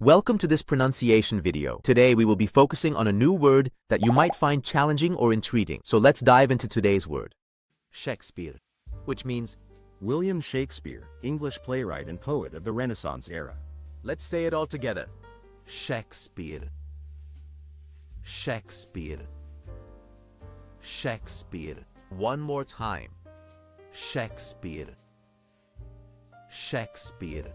Welcome to this pronunciation video. Today we will be focusing on a new word that you might find challenging or intriguing. So let's dive into today's word. Shakespeare, which means, William Shakespeare, English playwright and poet of the Renaissance era. let's say it all together. Shakespeare. Shakespeare. Shakespeare. One more time. Shakespeare. Shakespeare.